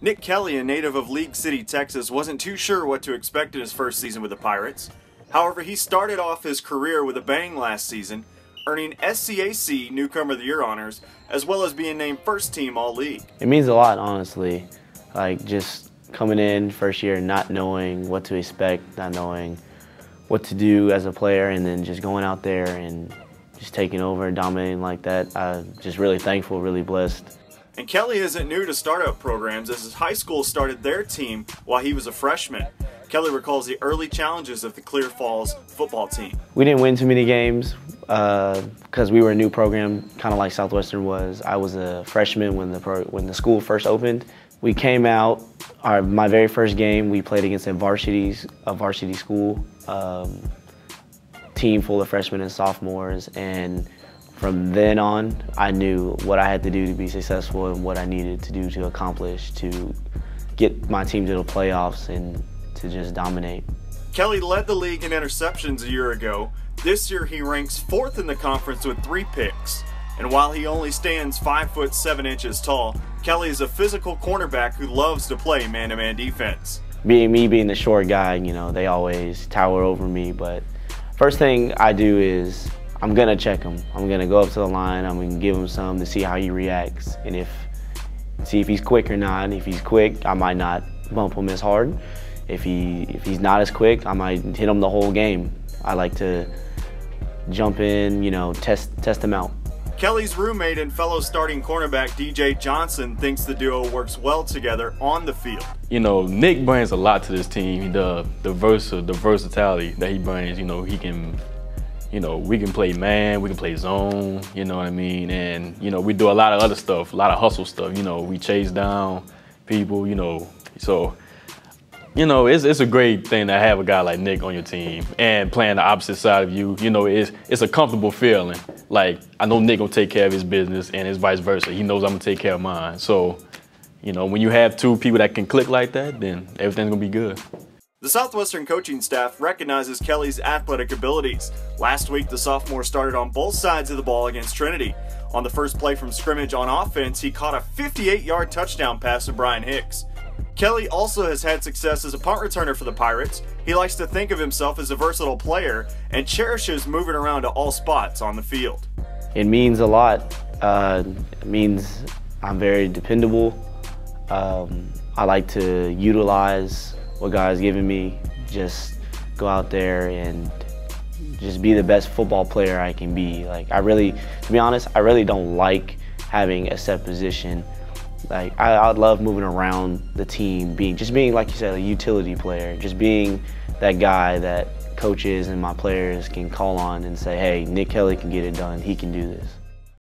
Nik Kelly, a native of League City, Texas, wasn't too sure what to expect in his first season with the Pirates. However, he started off his career with a bang last season, earning SCAC Newcomer of the Year honors, as well as being named first team All League. It means a lot, honestly. Like just coming in first year, not knowing what to expect, not knowing what to do as a player, and then just going out there and just taking over and dominating like that. I'm just really thankful, really blessed. And Kelly isn't new to startup programs as his high school started their team while he was a freshman. Kelly recalls the early challenges of the Clear Falls football team. We didn't win too many games because uh, we were a new program, kind of like Southwestern was. I was a freshman when the when the school first opened. We came out. Our my very first game, we played against a varsity a varsity school um, team full of freshmen and sophomores, and from then on, I knew what I had to do to be successful and what I needed to do to accomplish to get my team to the playoffs and to just dominate. Kelly led the league in interceptions a year ago. This year he ranks fourth in the conference with three picks. And while he only stands 5 foot 7 inches tall, Kelly is a physical cornerback who loves to play man-to-man -man defense. Being me being the short guy, you know, they always tower over me, but first thing I do is I'm gonna check him. I'm gonna go up to the line. I'm gonna give him some to see how he reacts, and if see if he's quick or not. If he's quick, I might not bump him as hard. If he if he's not as quick, I might hit him the whole game. I like to jump in, you know, test test him out. Kelly's roommate and fellow starting cornerback DJ Johnson thinks the duo works well together on the field. You know, Nik brings a lot to this team. The the versa the versatility that he brings. You know, he can you know, we can play man, we can play zone, you know what I mean? And, you know, we do a lot of other stuff, a lot of hustle stuff, you know, we chase down people, you know, so, you know, it's, it's a great thing to have a guy like Nik on your team and playing the opposite side of you, you know, it's, it's a comfortable feeling. Like, I know Nik gonna take care of his business and it's vice versa. He knows I'm gonna take care of mine. So, you know, when you have two people that can click like that, then everything's gonna be good. The Southwestern coaching staff recognizes Kelly's athletic abilities. Last week, the sophomore started on both sides of the ball against Trinity. On the first play from scrimmage on offense, he caught a 58-yard touchdown pass to Brian Hicks. Kelly also has had success as a punt returner for the Pirates. He likes to think of himself as a versatile player and cherishes moving around to all spots on the field. It means a lot. Uh, it means I'm very dependable. Um, I like to utilize what God's given me, just go out there and just be the best football player I can be. Like I really, to be honest, I really don't like having a set position. Like I, I love moving around the team, being just being like you said, a utility player, just being that guy that coaches and my players can call on and say, hey, Nik Kelly can get it done. He can do this.